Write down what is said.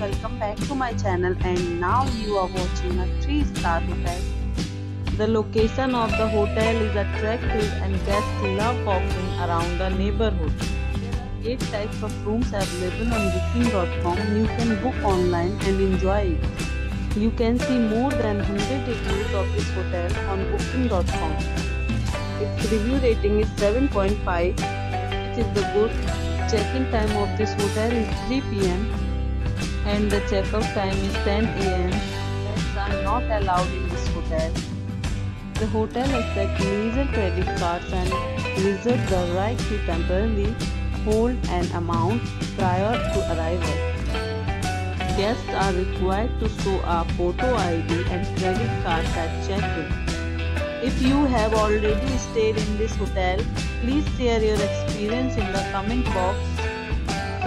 welcome back to my channel and now you are watching a 3 star hotel. The location of the hotel is attractive and guests love walking around the neighborhood. There are 8 types of rooms are available on booking.com. You can book online and enjoy it. You can see more than 100 reviews of this hotel on booking.com. Its review rating is 7.5 which is the good. Check-in time of this hotel is 3 pm and the checkout time is 10 am. Pets are not allowed in this hotel. The hotel accepts major credit cards and reserves the right to temporarily hold an amount prior to arrival. Guests are required to show a photo ID and credit card at check-in. If you have already stayed in this hotel, please share your experience in the comment box.